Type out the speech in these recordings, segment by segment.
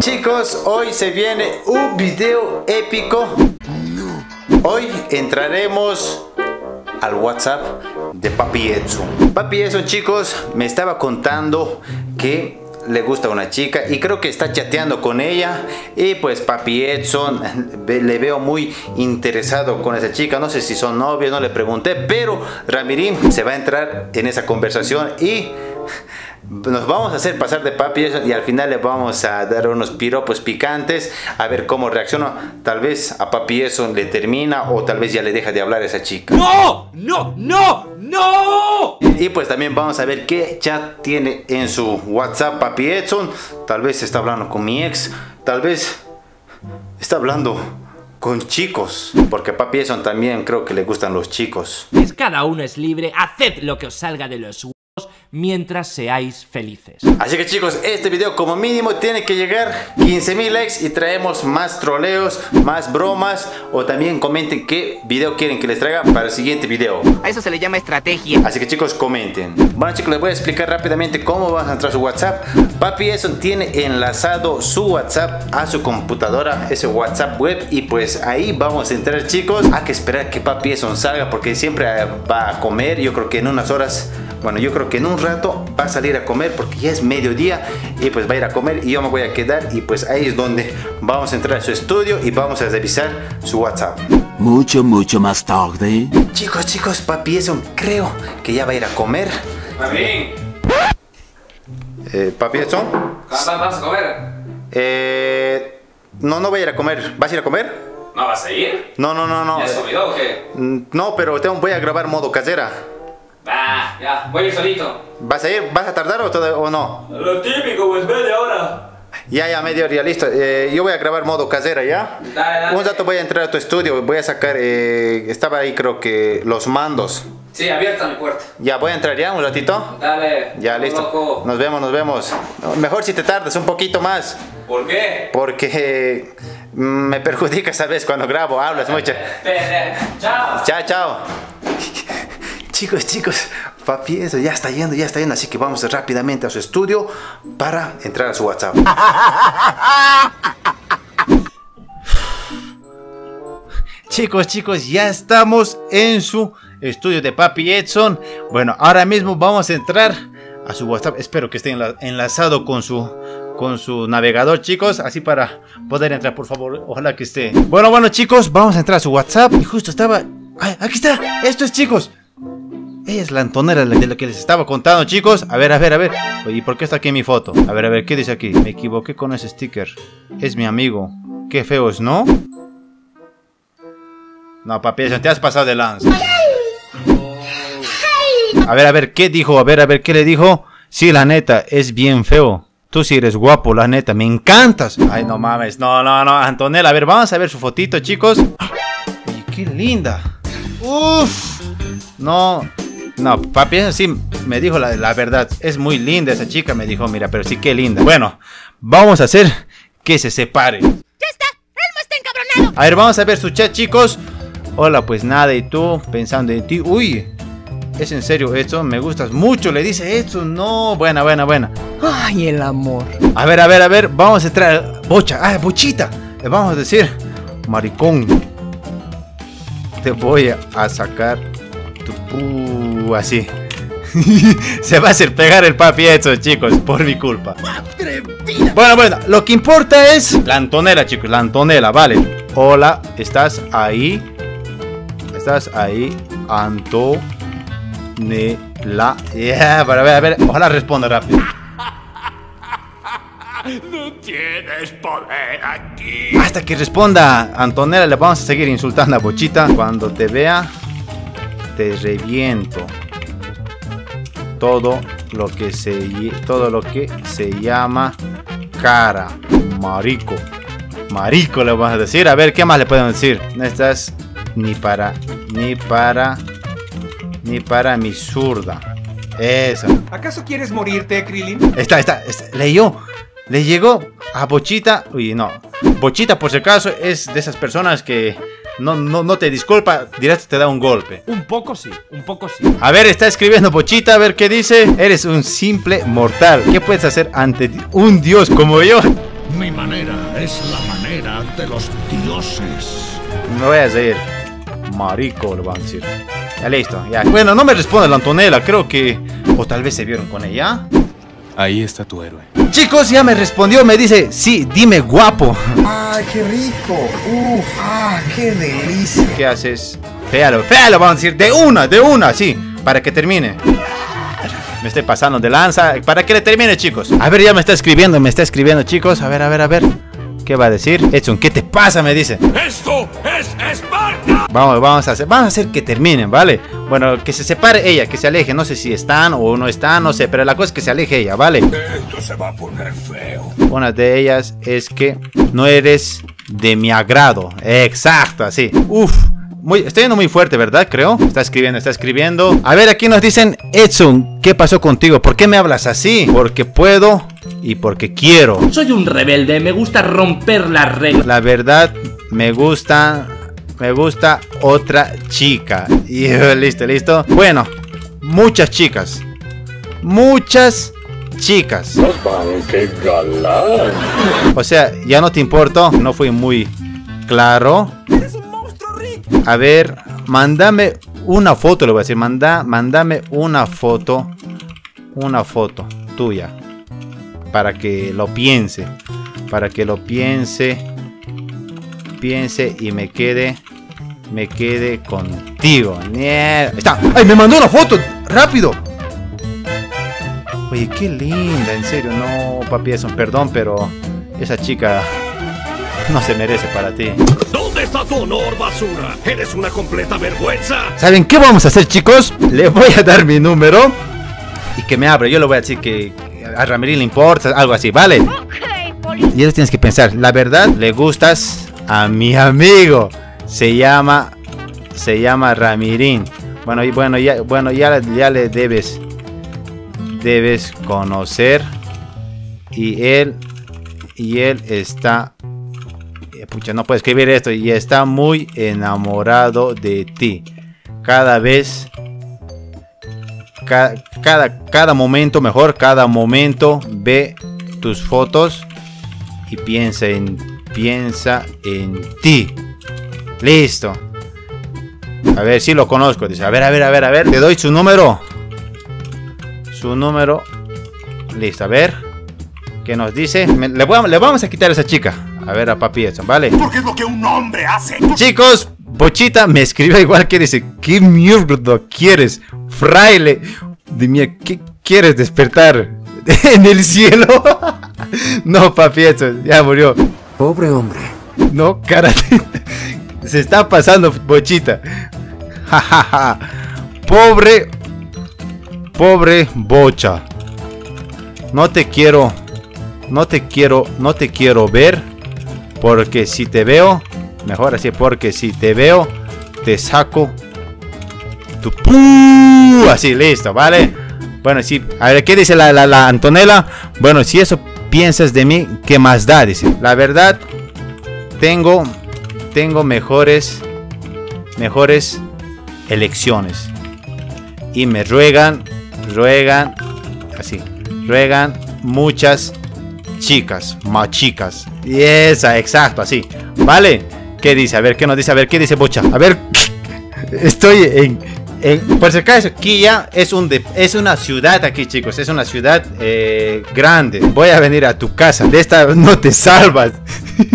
Chicos, hoy se viene un video épico. Hoy entraremos al WhatsApp de Papi Edson. Papi Edson, chicos, me estaba contando que le gusta una chica y creo que está chateando con ella y pues papi Edson le veo muy interesado con esa chica no sé si son novios no le pregunté pero Ramirín se va a entrar en esa conversación y nos vamos a hacer pasar de papi y al final le vamos a dar unos piropos picantes a ver cómo reacciona. Tal vez a papi eso le termina o tal vez ya le deja de hablar a esa chica. ¡No! ¡No! ¡No! ¡No! Y pues también vamos a ver qué chat tiene en su WhatsApp papi Edson. Tal vez está hablando con mi ex. Tal vez está hablando con chicos. Porque papi Edson también creo que le gustan los chicos. Cada uno es libre. Haced lo que os salga de los mientras seáis felices. Así que chicos, este video como mínimo tiene que llegar 15.000 likes y traemos más troleos, más bromas o también comenten qué video quieren que les traiga para el siguiente video. A eso se le llama estrategia. Así que chicos, comenten. Bueno chicos, les voy a explicar rápidamente cómo van a entrar a su WhatsApp. Papi Edson tiene enlazado su WhatsApp a su computadora, ese WhatsApp web y pues ahí vamos a entrar chicos. Hay que esperar que Papi Edson salga porque siempre va a comer, yo creo que en unas horas bueno, yo creo que en un rato va a salir a comer porque ya es mediodía y pues va a ir a comer y yo me voy a quedar y pues ahí es donde vamos a entrar a su estudio y vamos a revisar su WhatsApp. Mucho, mucho más tarde. Chicos, chicos, papi Edson creo que ya va a ir a comer. Papi. Eh, papi Edson. ¿Vas a comer? Eh, no, no voy a ir a comer. ¿Vas a ir a comer? ¿No vas a ir? No, no, no, no. ¿Ya has comido o qué? Mm, no, pero tengo, voy a grabar modo casera. Ah, ya, voy a ir solito. ¿Vas a ir? ¿Vas a tardar o, todo, o no? Lo típico, pues media hora. Ya, ya, media hora, listo. Eh, yo voy a grabar modo casera, ¿ya? Dale, dale. Un rato voy a entrar a tu estudio, voy a sacar, eh, estaba ahí creo que los mandos. Sí, abierta mi puerta. Ya, voy a entrar ya, un ratito. Dale. Ya, listo. loco. Nos vemos, nos vemos. Mejor si te tardas un poquito más, ¿Por qué? porque mm, me perjudica, ¿sabes? Cuando grabo, hablas mucho. Chao. Chao, chao. Chicos, chicos, papi, eso ya está yendo, ya está yendo, así que vamos rápidamente a su estudio para entrar a su WhatsApp. Chicos, chicos, ya estamos en su estudio de Papi Edson. Bueno, ahora mismo vamos a entrar a su WhatsApp. Espero que esté enla- enlazado con su con su navegador, chicos, así para poder entrar, por favor. Ojalá que esté. Bueno, bueno, chicos, vamos a entrar a su WhatsApp y justo estaba ¡Ay, aquí está! Esto es, chicos. Es la Antonella de lo que les estaba contando, chicos. A ver, a ver, a ver. Oye, ¿por qué está aquí mi foto? A ver, a ver, ¿qué dice aquí? Me equivoqué con ese sticker. Es mi amigo. Qué feo es, ¿no? No, papi, te has pasado de lanza. A ver, a ver, ¿qué dijo? A ver, a ver, ¿qué le dijo? Sí, la neta, es bien feo. Tú sí eres guapo, la neta, me encantas. Ay, no mames, no, no, no, Antonella. A ver, vamos a ver su fotito, chicos. Oye, qué linda. Uf. No, no, papi, eso sí me dijo la, la verdad. Es muy linda esa chica, me dijo, mira, pero sí que linda. Bueno, vamos a hacer que se separe. ¡Ya está! ¡Elmo está encabronado! A ver, vamos a ver su chat, chicos. Hola, pues nada, y tú pensando en ti. Uy, es en serio esto, me gustas mucho, le dice esto. No, buena, buena, buena. ¡Ay, el amor! A ver, a ver, a ver, vamos a entrar. Bocha, ah, bochita. Le vamos a decir, maricón. Te voy a sacar tu. Uh, así. Se va a hacer pegar el papi a estos chicos, por mi culpa. Bueno, bueno, lo que importa es la Antonella, chicos, la Antonella, vale. Hola, ¿estás ahí? ¿Estás ahí? Antonella. Yeah, para ver, a ver, ojalá responda rápido. No tienes poder aquí. Hasta que responda Antonella, le vamos a seguir insultando a Bochita. Cuando te vea, te reviento. Todo lo que se todo lo que se llama cara, marico. Marico le vamos a decir. A ver, ¿qué más le podemos decir? No estás ni para ni para ni para mi zurda. Eso. ¿Acaso quieres morirte, Krillin? Está, está, está, leyó. Le llegó a Bochita. Uy, no. Bochita, por si acaso, es de esas personas que no, no, no te disculpa, directo te da un golpe. Un poco sí, un poco sí. A ver, está escribiendo Bochita, a ver qué dice. Eres un simple mortal. ¿Qué puedes hacer ante un dios como yo? Mi manera es la manera de los dioses. Me voy a decir. Marico, le van a decir. Ya listo, ya. Bueno, no me responde la Antonella, creo que. O tal vez se vieron con ella. Ahí está tu héroe. Chicos, ya me respondió, me dice, sí, dime guapo. ¡Ay, qué rico! ¡Uf! ¡Ah, qué delicia! ¿Qué haces? Féalo, féalo, vamos a decir, de una, de una, sí, para que termine. Me estoy pasando de lanza, para que le termine, chicos. A ver, ya me está escribiendo, me está escribiendo, chicos. A ver, a ver, a ver. ¿Qué va a decir? Edson, ¿qué te pasa? Me dice. ¡Esto es Esparta! Vamos, vamos a hacer, vamos a hacer que terminen, ¿vale? Bueno, que se separe ella, que se aleje. No sé si están o no están, no sé, pero la cosa es que se aleje ella, ¿vale? Esto se va a poner feo. Una de ellas es que no eres de mi agrado. Exacto, así. Uf. Muy, estoy yendo muy fuerte, ¿verdad? Creo. Está escribiendo, está escribiendo. A ver, aquí nos dicen, Edson, ¿qué pasó contigo? ¿Por qué me hablas así? Porque puedo y porque quiero. Soy un rebelde, me gusta romper las reglas. La verdad, me gusta, me gusta otra chica. Y listo, listo. Bueno, muchas chicas. Muchas chicas. ¡Qué galán! O sea, ya no te importo. No fui muy claro. A ver, mándame una foto, le voy a decir. Manda, mándame una foto. Una foto tuya. Para que lo piense. Para que lo piense. Piense y me quede. Me quede contigo. Mierda. Ahí está. ¡Ay, me mandó una foto! ¡Rápido! Oye, qué linda, en serio. No, papi, eso, perdón, pero esa chica no se merece para ti. ¿Dónde está tu honor, basura? Eres una completa vergüenza. ¿Saben qué vamos a hacer, chicos? Le voy a dar mi número y que me abre. Yo le voy a decir que a Ramirín le importa, algo así, ¿vale? Y eso tienes que pensar. La verdad, le gustas a mi amigo. Se llama, se llama Ramirín. Bueno, y bueno, ya, bueno, ya, ya le debes, debes conocer. Y él, y él está eh, pucha, no puedo escribir esto. Y está muy enamorado de ti. Cada vez, ca- cada, cada momento, mejor, cada momento ve tus fotos y piensa en, piensa en ti. Listo. A ver si lo conozco. Dice, a ver, a ver, a ver, a ver. Te doy su número. Su número. Listo, a ver. ¿Qué nos dice? Me- le, voy a- le vamos a quitar a esa chica. A ver, a Papi Edson, ¿vale? Porque es lo que un hombre hace. Chicos, Bochita me escribe igual que dice, ¿qué mierda quieres? Fraile. Dime, ¿qué quieres despertar? ¿En el cielo? no, papi, eso ya murió. Pobre hombre. No, cara. Se está pasando, Bochita. Ja, ja, ja. Pobre. Pobre Bocha. No te quiero. No te quiero. No te quiero ver. Porque si te veo. Mejor así, porque si te veo. Te saco. Tu pu- Así, listo, ¿vale? Bueno, sí. A ver, ¿qué dice la, la, la Antonella? Bueno, si eso piensas de mí, ¿qué más da? Dice. La verdad, tengo. Tengo mejores. Mejores elecciones. Y me ruegan. Ruegan. Así. Ruegan muchas chicas. Más chicas. Y esa, exacto, así. ¿Vale? ¿Qué dice? A ver, ¿qué nos dice? A ver, ¿qué dice Bocha? A ver. Estoy en, por si acaso, ya es, un es una ciudad aquí, chicos. Es una ciudad eh, grande. Voy a venir a tu casa. De esta no te salvas.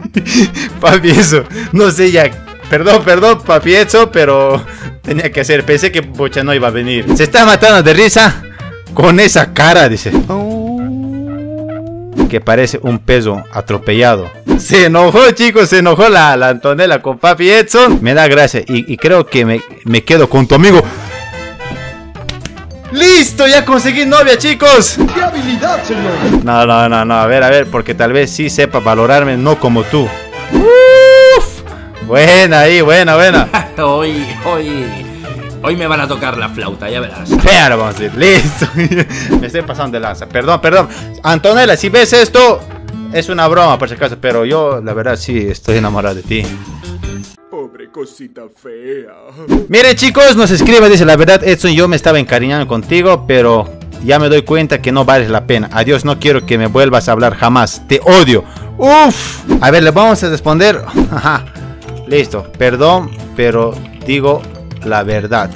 papi, eso. No sé ya. Perdón, perdón, papi, eso, pero tenía que hacer. Pensé que Bocha no iba a venir. Se está matando de risa con esa cara, dice. Que parece un peso atropellado. Se enojó, chicos, se enojó la, la Antonella con papi Edson. Me da gracia y, y creo que me, me quedo con tu amigo. ¡Listo! ¡Ya conseguí novia, chicos! ¡Qué habilidad, señor! No, no, no, no. A ver, a ver, porque tal vez sí sepa valorarme, no como tú. Uf. Buena ahí, buena, buena. Hoy, hoy, hoy me van a tocar la flauta, ya verás. Pero vamos a decir, listo. Me estoy pasando de lanza. Perdón, perdón. Antonella, si ves esto, es una broma por si acaso, pero yo la verdad sí estoy enamorado de ti. Pobre cosita fea. Mire chicos, nos escribe, dice la verdad Edson, yo me estaba encariñando contigo, pero ya me doy cuenta que no vales la pena. Adiós, no quiero que me vuelvas a hablar jamás. Te odio. Uf. A ver, le vamos a responder. Ajá. Listo. Perdón, pero digo la verdad.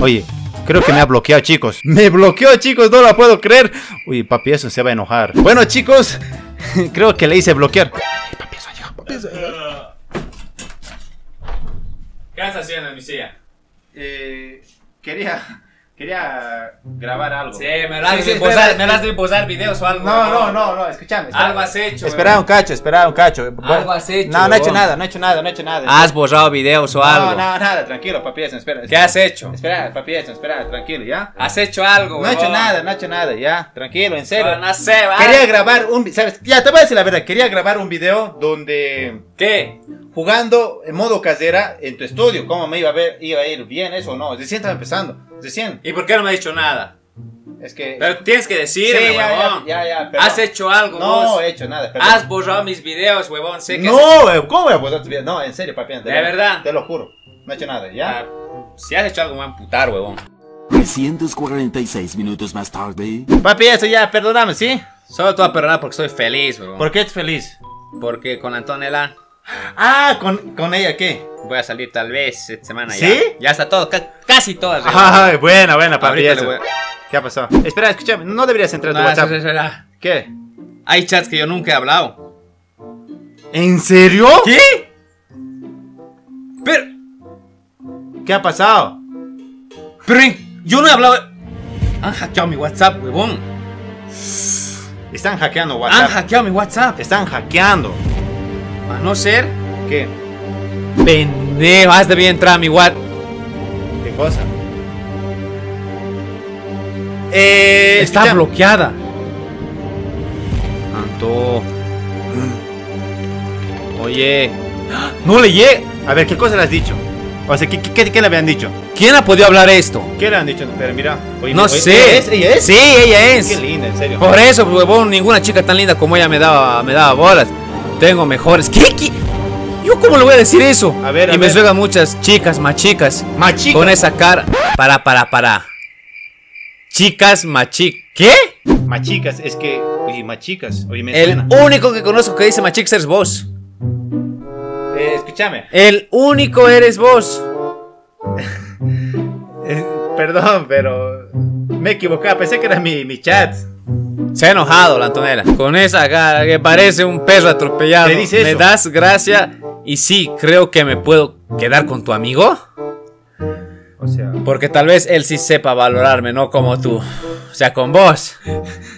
Oye, creo que me ha bloqueado, chicos. Me bloqueó, chicos, no la puedo creer. Uy, papi, eso se va a enojar. Bueno, chicos, creo que le hice bloquear. Papi, eso ya, papi. ¿Qué estás haciendo, mi silla? Eh, quería, quería grabar algo. Sí, me las Sí, sí, de posar, me las de posar videos o algo. No, no, no, no, escúchame. Algo has hecho, Espera un cacho, espera un cacho. Algo has hecho, No, no he hecho nada, no he hecho nada, no he hecho nada. Has borrado videos o No, algo. no, nada, tranquilo, papi, eso, espera. ¿Qué has hecho? Espera, papi, eso, espera, tranquilo, ¿ya? Has hecho algo, No he hecho nada, no he hecho nada, ya, tranquilo, en serio. No, no sé, va. Quería grabar un, ¿sabes? Ya, te voy a decir la verdad, quería grabar un video donde ¿Qué? Jugando en modo casera en tu estudio, cómo me iba a ver, iba a ir bien eso o no. Recién estaba empezando, recién. ¿Y por qué no me has dicho nada? Es que Pero tienes que Sí, decirme, ya, huevón. ya, ya, ya. Has hecho algo, no vos. he hecho nada, perdón. Has borrado mis videos, huevón. Sé que No, eh, ¿cómo voy a borrar tu video? No, en serio, papi. ¿De verdad? Te lo juro. No he hecho nada, ¿ya? Ah, Si has hecho algo, me voy a amputar, huevón. 346 minutos más tarde. Papi, eso ya, perdóname, ¿sí? Solo te voy a perdonar porque estoy feliz, huevón. ¿Por qué estás feliz? Porque con Antonella Ah, ¿con, con ella qué? voy a salir tal vez esta semana ¿Sí? ya. Ya está todo, ca- casi todas. Ay, buena, buena, papi. Eso. le voy a- ¿Qué ha pasado? Espera, escúchame, no deberías entrar a tu WhatsApp. espera, espera. ¿Qué? Hay chats que yo nunca he hablado. ¿En serio? ¿Qué? Pero, ¿Qué ha pasado? pero en- yo no he hablado. Han hackeado mi WhatsApp, huevón. Están hackeando Han WhatsApp. hackeado mi WhatsApp. Están hackeando. A no ser. ¿Qué? Pendejo, entrar a mi WhatsApp. ¿Qué cosa? Eh, Está bloqueada. Anto. Oye. No le llegué. A ver, ¿qué cosa le has dicho? O sea, ¿qué, qué, qué- qué le habían dicho? ¿Quién ha podido hablar esto? ¿Qué le han dicho? Pero mira. oye, No oye, sé. ¿Ella es? ¿Ella es? Sí, ella es. Qué linda, en serio. Por eso, huevón, ninguna chica tan linda como ella me daba, me daba bolas. Tengo mejores. ¿Qué? ¿Qué? ¿Yo cómo le voy a decir eso? A ver, a y me suegan muchas chicas, machicas. Machica. Con esa cara. Para, para, para. Chicas, machicas. ¿Qué? Machicas, es que. Oye, machicas. Oye, me El suena. único que conozco que dice machicas eres vos. Eh, escúchame. El único eres vos. Eh, perdón, pero. Me equivocé. Pensé que era mi, mi chat. Se ha enojado la Antonella. Con esa cara que parece un perro atropellado. ¿Qué dice ¿Me eso? das gracia? Y sí, creo que me puedo quedar con tu amigo. O sea. Porque tal vez él sí sepa valorarme, no como tú. O sea, con vos.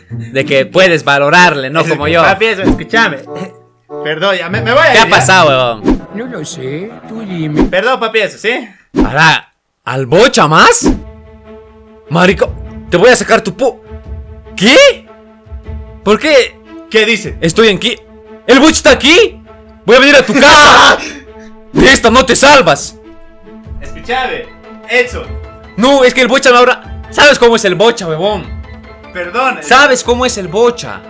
De que puedes valorarle, no como yo. Papi, eso, escúchame. Perdón, ya me, me voy a ir. ¿Qué ha pasado, weón? No lo sé, tú dime. Perdón, papi, eso, ¿sí? ¿Para al bocha más? Marico, te voy a sacar tu pu... ¿Qué? ¿Por qué ¿Qué dice? estoy aquí? ¿El bocha está aquí? Voy a venir a tu casa. De esta no te salvas. Escúchame. Eso. No, es que el bocha me habrá... ¿Sabes cómo es el bocha, huevón? Perdón. ¿Sabes cómo es el bocha?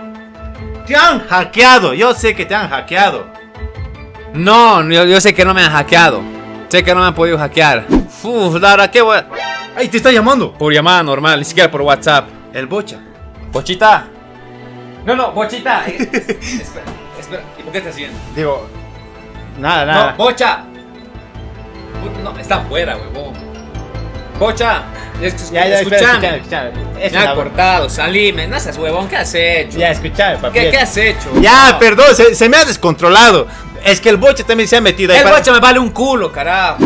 Te han hackeado. Yo sé que te han hackeado. No, yo, yo sé que no me han hackeado. Sé que no me han podido hackear. Uf, la verdad, ¿qué a- Ay, te está llamando. Por llamada normal, ni siquiera por WhatsApp. El bocha. Bochita. No, no, Bochita. Eh, espera, espera. ¿Y por qué estás haciendo? Digo. Nada, nada. No, Bocha. No, está afuera, huevón. Bocha. Es, ya, ya, espera, escúchame. escúchame, escúchame. Es Me ha cortado, salime. No seas huevón, ¿qué has hecho? Ya, escúchame, papi. ¿Qué, qué has hecho? Ya, No. perdón, se, se me ha descontrolado. Es que el bocha también se ha metido ahí. El para- Bocha me vale un culo, carajo.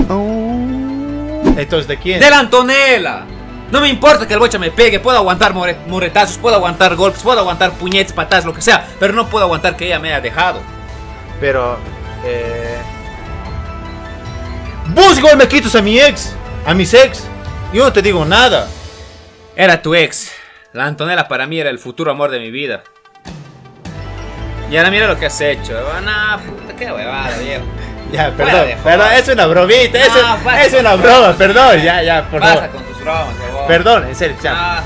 Entonces, ¿de quién? De la Antonella. No me importa que el bocha me pegue, puedo aguantar more- moretazos, puedo aguantar golpes, puedo aguantar puñetes, patadas, lo que sea, pero no puedo aguantar que ella me haya dejado. Pero, eh... Vos igual me quitas a mi ex, a mis ex. Yo no te digo nada. Era tu ex. La Antonella para mí era el futuro amor de mi vida. Y ahora mira lo que has hecho. Nah, puta, qué huevada, viejo. Ya, perdón, perdón, es una bromita, es, No, basta es una broma, perdón, ya, ya, por favor. con tus bromas, huevón. Perdón, en serio, ya. Ah,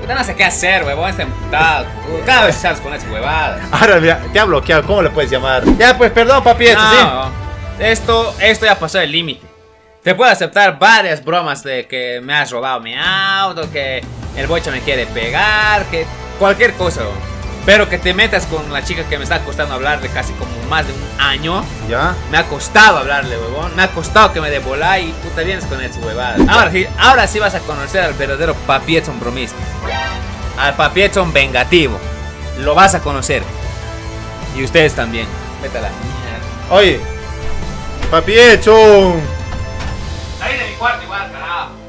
puta, no sé qué hacer, huevón, está emputado. Cada vez sales con esas huevadas. Ahora, mira, te ha bloqueado, ¿cómo le puedes llamar? Ya, pues, perdón, papi, esto, sí. No, esto, esto ya pasó el límite. Te puedo aceptar varias bromas de que me has robado mi auto, que el bocha me quiere pegar, que cualquier cosa. weón. Pero que te metas con la chica que me está costando hablarle casi como más de un año. ¿Ya? Me ha costado hablarle, huevón. Me ha costado que me dé bola y puta vienes con esa huevada. Ahora sí, ahora sí vas a conocer al verdadero Papi Edson bromista. Al Papi Edson vengativo. Lo vas a conocer. Y ustedes también. Vete a la mierda. Oye, papi hecho. Ahí de mi cuarto igual, carajo.